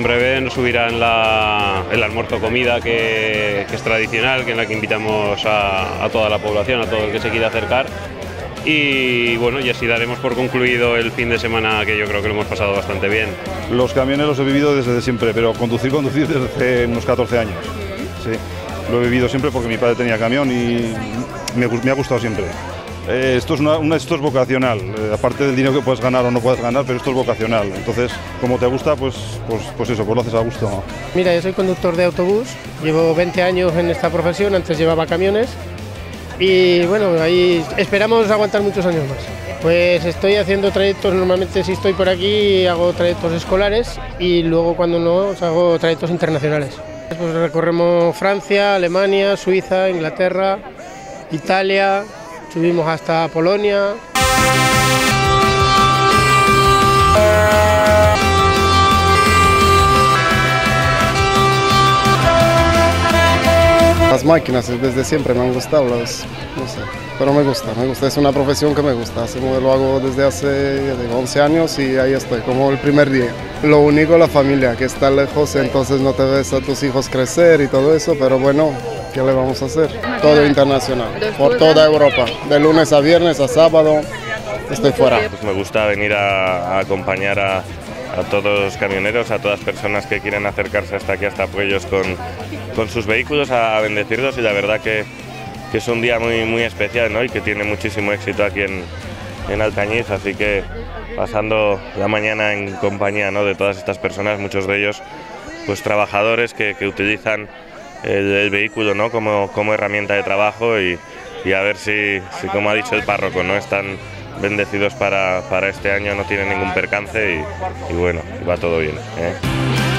en breve nos subirán la, el almuerzo comida que, es tradicional, que en la que invitamos a, toda la población, a todo el que se quiera acercar y bueno, y así daremos por concluido el fin de semana que yo creo que lo hemos pasado bastante bien. Los camiones los he vivido desde siempre, pero conducir, conducir desde unos 14 años. Sí, lo he vivido siempre porque mi padre tenía camión y me ha gustado siempre. Eh, esto, es una, esto es vocacional, eh, aparte del dinero que puedes ganar o no puedes ganar, pero esto es vocacional. Entonces, como te gusta, pues, pues, pues eso, pues lo haces a gusto. Mira, yo soy conductor de autobús, llevo 20 años en esta profesión, antes llevaba camiones y bueno, ahí esperamos aguantar muchos años más. Pues estoy haciendo trayectos, normalmente si estoy por aquí hago trayectos escolares y luego cuando no hago trayectos internacionales. Pues recorremos Francia, Alemania, Suiza, Inglaterra, Italia, subimos hasta Polonia. Las máquinas desde siempre me han gustado, las, no sé, pero me gusta, me gusta, es una profesión que me gusta, así lo hago desde hace 11 años y ahí estoy, como el primer día. Lo único la familia, que está lejos, entonces no te ves a tus hijos crecer y todo eso, pero bueno, ¿qué le vamos a hacer? Todo internacional, por toda Europa, de lunes a viernes a sábado, estoy fuera. Pues me gusta venir a, acompañar a, todos los camioneros, a todas personas que quieren acercarse hasta aquí, hasta Puellos con, con sus vehículos, a, a bendecirlos y la verdad que, que, es un día muy, muy especial ¿no? y que tiene muchísimo éxito aquí en, en Alcañiz, así que pasando la mañana en compañía ¿no? de todas estas personas, muchos de ellos pues trabajadores que utilizan el, vehículo ¿no? como, como herramienta de trabajo y, a ver si, si, como ha dicho el párroco, ¿no? están bendecidos para, para este año, no tienen ningún percance y, y bueno, va todo bien. ¿eh?